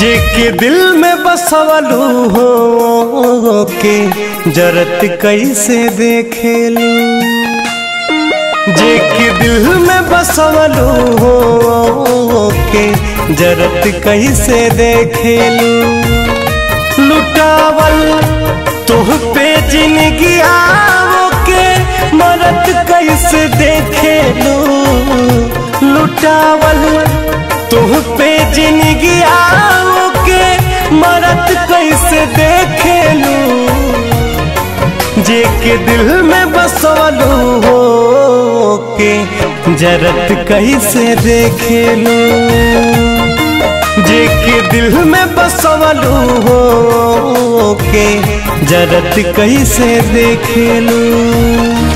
जे के दिल में बसवलू हो के, जरत कैसे देखेलू? जे के दिल में बसवलू हो के, जरत कैसे देखेलू? लुटावल तोह पे ज़िंदगी के, मरत कैसे देखेलू? लुटावल तुह पे ज़िंदगी मरत कैसे देखेलू जे के दिल में बसवलू हो के जरत कैसे देखेलू जे के दिल में बसवलू हो के जरत कैसे देखेलू मन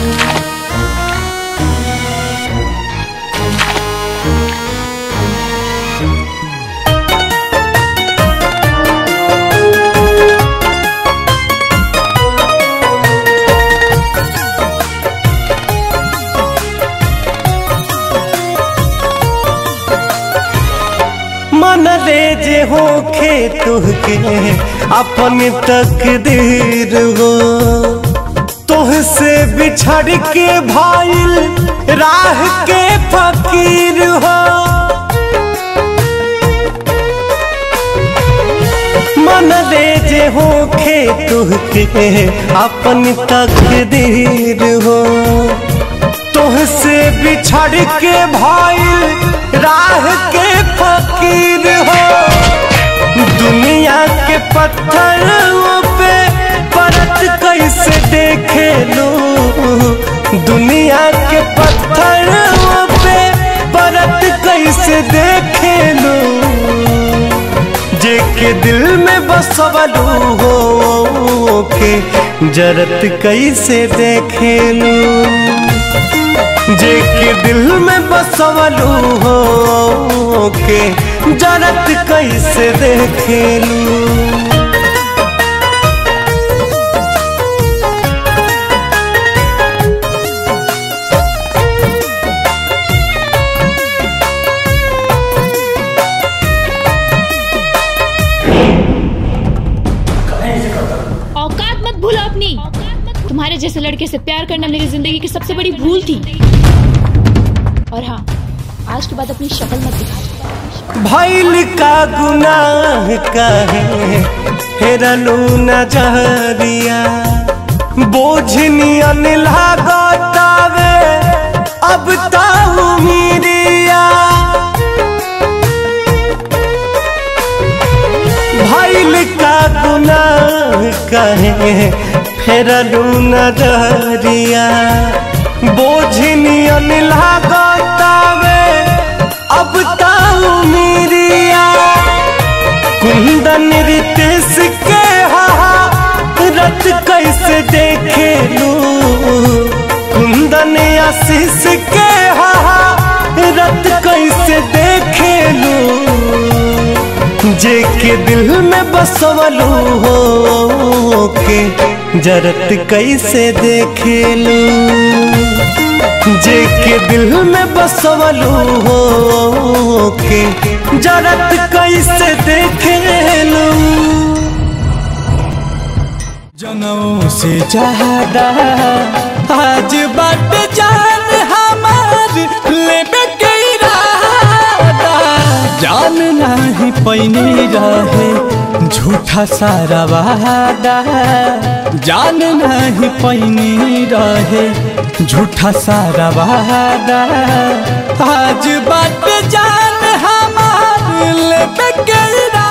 ले जे होखे तुहके अपन तकदीर हो। तुह से बिछड़ के भाईल राह के फकीर हो। मन ले जे होखे तुहके अपन तक तकदीर हो। तुह से बिछड़ के भाईल राह के फकीर हो। दुनिया के पत्थरों पे परत कैसे देखे लो? दुनिया के पत्थरों पे परत कैसे देखे लो? जे के दिल में बसवलू हो के जरत कैसे देखे लो? जे के दिल में बसवलू हो के जरत कैसे देखेलू? औकात मत भूलो अपनी। तुम्हारे जैसे लड़के से प्यार करना मेरी ज़िंदगी की सबसे बड़ी भूल थी। और हाँ आज के बाद अपनी शक्ल मत दिखा भैल का गुनाह कहे, हेरलू न जहरिया। बोझनियन लागतावे अब ताऊ मीरिया भैल का गुनाह कहे फेरलू न जहरिया। बोझनियन लागतावे अब ताऊ मेरिया कुंदन रितेश के हा रत कैसे देखे कुंदन आशीष के हा रत कैसे देखे लू? जे के दिल में बसवलू हो के जरत कैसे देखेलू जे के दिल में बसवलू हो के जरत कैसे देखेलू जनों से ज़्यादा आज बात जान जान नहीं पैनी रहे झूठा सारा वादा जान नहीं पैनी रहे झूठा सारा वादा आज बात जान हमार इरादा